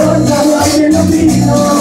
importa lo que